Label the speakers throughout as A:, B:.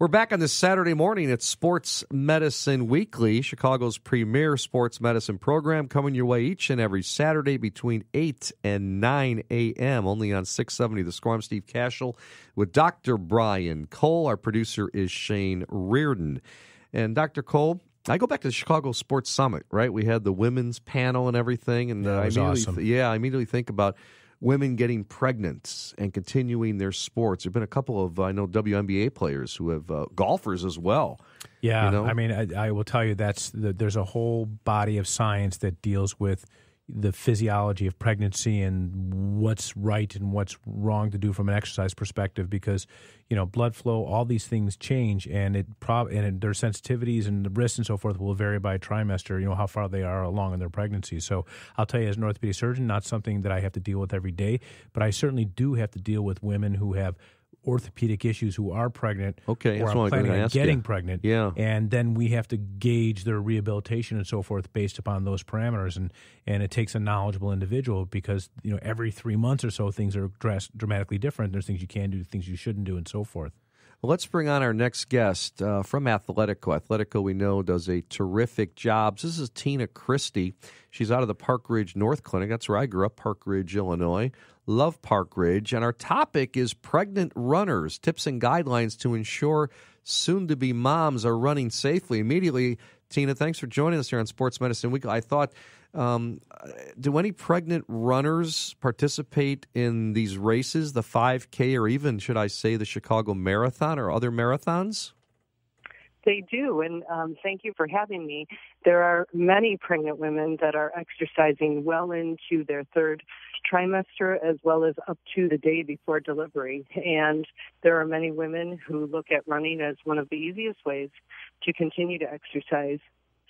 A: We're back on this Saturday morning at Sports Medicine Weekly, Chicago's premier sports medicine program, coming your way each and every Saturday between 8 and 9 a.m. Only on 670 The Score. I'm Steve Kashul with Dr. Brian Cole. Our producer is Shane Reardon. And Dr. Cole, I go back to the Chicago Sports Summit, right? We had the women's panel and everything. And
B: yeah,
A: I immediately,
B: awesome.
A: yeah, I immediately think about women getting pregnant and continuing their sports. There've been a couple of I know WNBA players who have uh, golfers as well.
B: Yeah,
A: you know?
B: I mean, I, I will tell you that's the, there's a whole body of science that deals with the physiology of pregnancy and what's right and what's wrong to do from an exercise perspective because you know blood flow all these things change and it prob and it, their sensitivities and the risks and so forth will vary by trimester you know how far they are along in their pregnancy. So i'll tell you as an orthopedic surgeon not something that i have to deal with every day but i certainly do have to deal with women who have orthopedic issues who are pregnant
A: Okay,
B: or are planning on
A: ask you.
B: getting pregnant
A: Yeah.
B: and then we have to gauge their rehabilitation and so forth based upon those parameters and and it takes a knowledgeable individual because you know every three months or so things are dramatically different there's things you can do things you shouldn't do and so forth
A: Well, let's bring on our next guest uh, from Athletico. Athletico, we know, does a terrific job. This is Tina Christie. She's out of the Park Ridge North Clinic. That's where I grew up, Park Ridge, Illinois. Love Park Ridge. And our topic is pregnant runners, tips and guidelines to ensure soon to be moms are running safely. Immediately, Tina, thanks for joining us here on Sports Medicine Week. I thought, um, do any pregnant runners participate in these races, the 5K, or even, should I say, the Chicago Marathon or other marathons?
C: They do, and um, thank you for having me. There are many pregnant women that are exercising well into their third trimester as well as up to the day before delivery. And there are many women who look at running as one of the easiest ways to continue to exercise.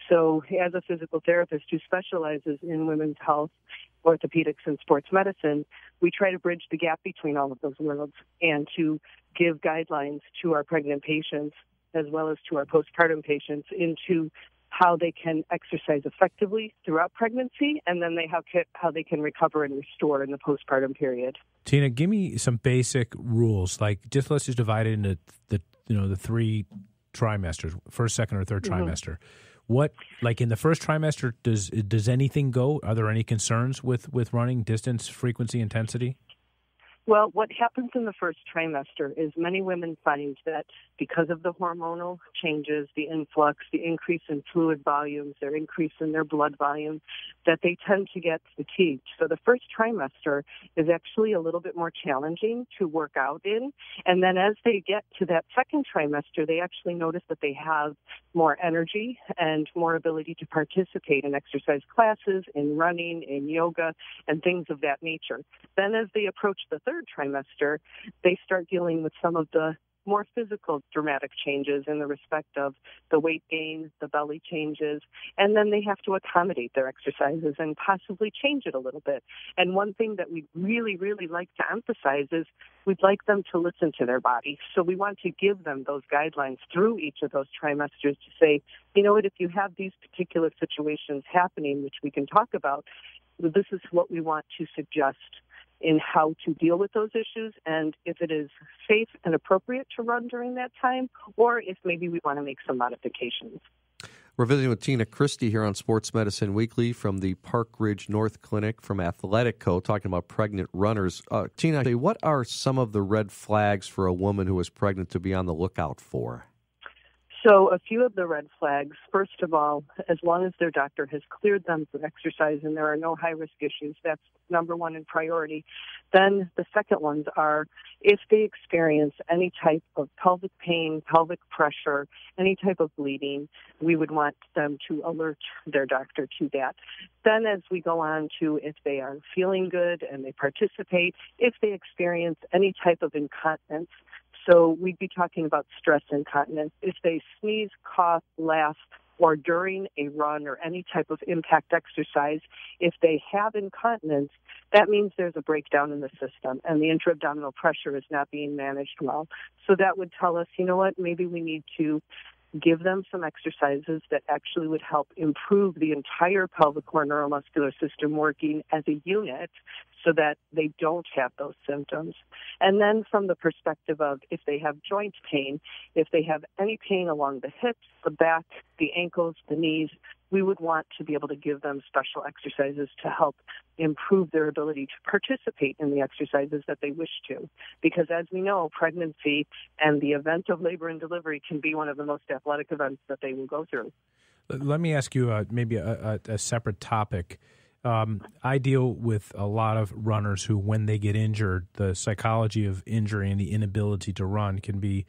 C: So, as a physical therapist who specializes in women's health, orthopedics, and sports medicine, we try to bridge the gap between all of those worlds and to give guidelines to our pregnant patients as well as to our postpartum patients into how they can exercise effectively throughout pregnancy and then they have how they can recover and restore in the postpartum period.
B: tina give me some basic rules like just let's just divide it into the you know the three trimesters first second or 3rd
C: Mhm.
B: trimester what like in the first trimester does does anything go are there any concerns with with running distance frequency intensity
C: Well, what happens in the first trimester is many women find that because of the hormonal changes, the influx, the increase in fluid volumes, their increase in their blood volume, that they tend to get fatigued. So the first trimester is actually a little bit more challenging to work out in. And then as they get to that second trimester, they actually notice that they have more energy and more ability to participate in exercise classes, in running, in yoga, and things of that nature. Then as they approach the third trimester, they start dealing with some of the more physical dramatic changes in the respect of the weight gain, the belly changes, and then they have to accommodate their exercises and possibly change it a little bit. And one thing that we really, really like to emphasize is we'd like them to listen to their body. So we want to give them those guidelines through each of those trimesters to say, you know what, if you have these particular situations happening, which we can talk about, this is what we want to suggest in how to deal with those issues and if it is safe and appropriate to run during that time or if maybe we want to make some modifications.
A: We're visiting with Tina Christie here on Sports Medicine Weekly from the Park Ridge North Clinic from Athletico, talking about pregnant runners. Uh, Tina, what are some of the red flags for a woman who is pregnant to be on the lookout for?
C: So, a few of the red flags. First of all, as long as their doctor has cleared them for exercise and there are no high risk issues, that's number one in priority. Then the second ones are if they experience any type of pelvic pain, pelvic pressure, any type of bleeding, we would want them to alert their doctor to that. Then, as we go on to if they are feeling good and they participate, if they experience any type of incontinence, so we'd be talking about stress incontinence. If they sneeze, cough, laugh, or during a run or any type of impact exercise, if they have incontinence, that means there's a breakdown in the system and the intra-abdominal pressure is not being managed well. So that would tell us, you know what, maybe we need to give them some exercises that actually would help improve the entire pelvic core neuromuscular system working as a unit so that they don't have those symptoms. And then from the perspective of if they have joint pain, if they have any pain along the hips, the back, the ankles, the knees, we would want to be able to give them special exercises to help improve their ability to participate in the exercises that they wish to. Because as we know, pregnancy and the event of labor and delivery can be one of the most athletic events that they will go through.
B: Let me ask you uh, maybe a, a, a, separate topic. Um, I deal with a lot of runners who, when they get injured, the psychology of injury and the inability to run can be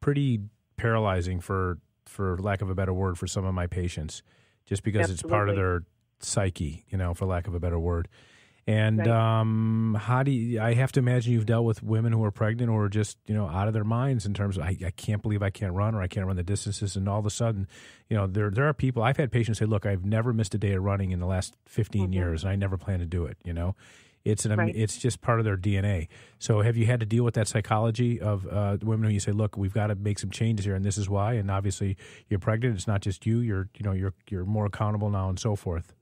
B: pretty paralyzing for, for lack of a better word, for some of my patients just because
C: Absolutely.
B: it's part of their psyche, you know, for lack of a better word. And right. um, how do you, I have to imagine you've dealt with women who are pregnant or just you know out of their minds in terms of I, I can't believe I can't run or I can't run the distances, and all of a sudden, you know, there there are people I've had patients say, look, I've never missed a day of running in the last 15 mm-hmm. years, and I never plan to do it. You know, it's an right. it's just part of their DNA. So have you had to deal with that psychology of uh, women who you say, look, we've got to make some changes here, and this is why. And obviously, you're pregnant. It's not just you. You're you know you're you're more accountable now, and so forth.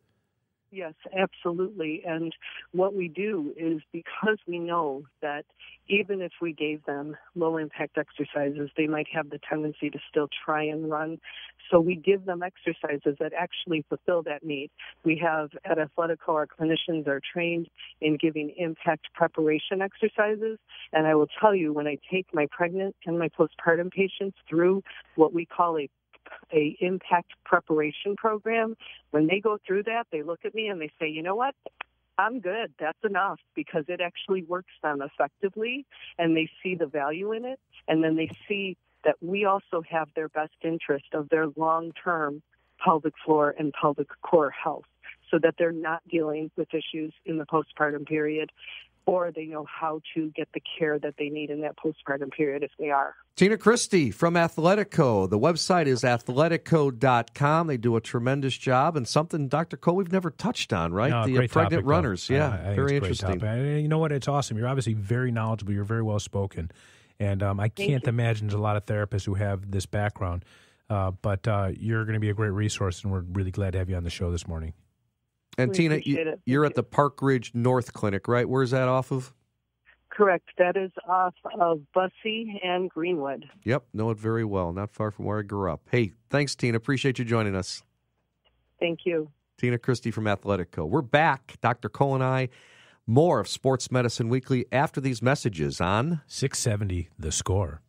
C: Yes, absolutely. And what we do is because we know that even if we gave them low impact exercises, they might have the tendency to still try and run. So we give them exercises that actually fulfill that need. We have at Athletico, our clinicians are trained in giving impact preparation exercises. And I will tell you, when I take my pregnant and my postpartum patients through what we call a a impact preparation program. When they go through that, they look at me and they say, you know what? I'm good. That's enough because it actually works them effectively and they see the value in it. And then they see that we also have their best interest of their long term pelvic floor and pelvic core health so that they're not dealing with issues in the postpartum period or they know how to get the care that they need in that postpartum period if they are.
A: Tina Christie from Athletico. The website is athletico.com. They do a tremendous job and something, Dr. Cole, we've never touched on, right?
B: No,
A: the pregnant
B: topic,
A: runners.
B: Though.
A: Yeah,
B: uh,
A: very interesting.
B: You know what? It's awesome. You're obviously very knowledgeable. You're very well spoken. And um, I
C: Thank
B: can't
C: you.
B: imagine there's a lot of therapists who have this background. Uh, but uh, you're going to be a great resource, and we're really glad to have you on the show this morning.
A: And
C: We
A: Tina, you, you're at the Park Ridge North Clinic, right? Where's that off of?
C: Correct. That is off of Busse and Greenwood.
A: Yep, know it very well. Not far from where I grew up. Hey, thanks, Tina. Appreciate you joining us.
C: Thank you.
A: Tina Christie from Athletico. We're back, Dr. Cole and I. More of Sports Medicine Weekly after these messages on
B: 670, the score.